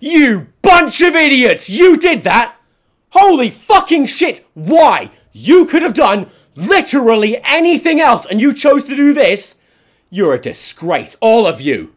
You bunch of idiots! You did that! Holy fucking shit! Why? You could have done literally anything else and you chose to do this? You're a disgrace, all of you.